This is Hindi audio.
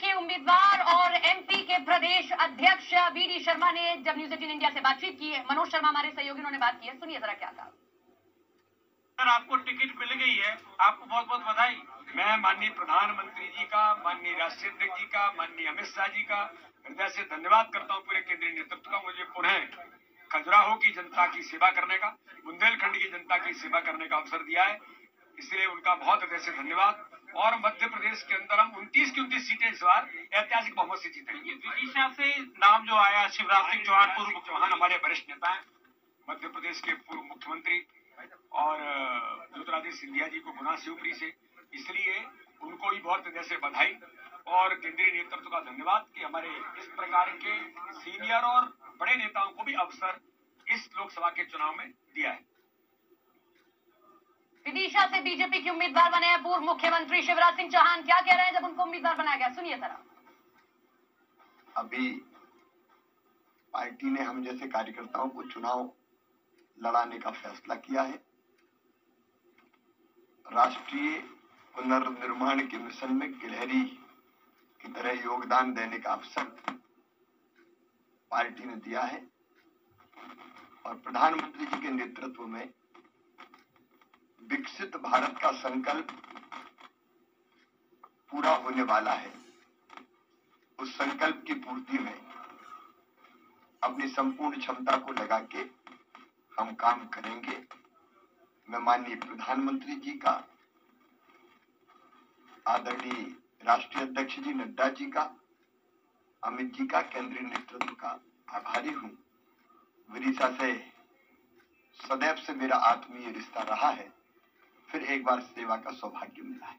के उम्मीदवार और एमपी के प्रदेश अध्यक्ष बी शर्मा ने जब न्यूज़ एटीन इंडिया से बातचीत की है मनोज शर्मा हमारे सहयोगी उन्होंने बात की है। सुनिए जरा क्या कहा सर, आपको टिकट मिल गई है। आपको बहुत बहुत बधाई। मैं माननीय प्रधानमंत्री जी का, माननीय राष्ट्रीय अध्यक्ष जी का, माननीय अमित शाह जी का हृदय से धन्यवाद करता हूँ पूरे केंद्रीय नेतृत्व का। मुझे पुनः खजुराहो की जनता की सेवा करने का, बुंदेलखंड की जनता की सेवा करने का अवसर दिया है। इसलिए उनका बहुत हृदय से धन्यवाद। और मध्य प्रदेश के अंदर की उनतीस सीटें इस बार ऐतिहासिक बहुमत से जीतेंगे विदिशा से नाम जो आया शिवराज सिंह चौहान पूर्व चौहान हमारे वरिष्ठ नेता हैं मध्य प्रदेश के पूर्व मुख्यमंत्री और ज्योतिरादित्य सिंधिया जी को गुना शिवपुरी से। इसलिए उनको भी बहुत हृदय से बधाई और केंद्रीय नेतृत्व का धन्यवाद कि हमारे इस प्रकार के सीनियर और बड़े नेताओं को भी अवसर इस लोकसभा के चुनाव में दिया है। विदिशा से बीजेपी के उम्मीदवार बने हैं पूर्व मुख्यमंत्री शिवराज सिंह चौहान। क्या कह रहे हैं जब उनको उम्मीदवार बनाया गया? सुनिए जरा। अभी पार्टी ने हम जैसे कार्यकर्ताओं को चुनाव लड़ाने का फैसला किया है। राष्ट्रीय पुनर्निर्माण के मिशन में गिलहरी की तरह योगदान देने का अवसर पार्टी ने दिया है और प्रधानमंत्री जी के नेतृत्व में विकसित भारत का संकल्प पूरा होने वाला है। उस संकल्प की पूर्ति में अपनी संपूर्ण क्षमता को लगा के हम काम करेंगे। मैं माननीय प्रधानमंत्री जी का, आदरणीय राष्ट्रीय अध्यक्ष जी नड्डा जी का, अमित जी का केंद्रीय नेतृत्व का आभारी हूँ। विदिशा से सदैव से मेरा आत्मीय रिश्ता रहा है। फिर एक बार सेवा का सौभाग्य मिला है।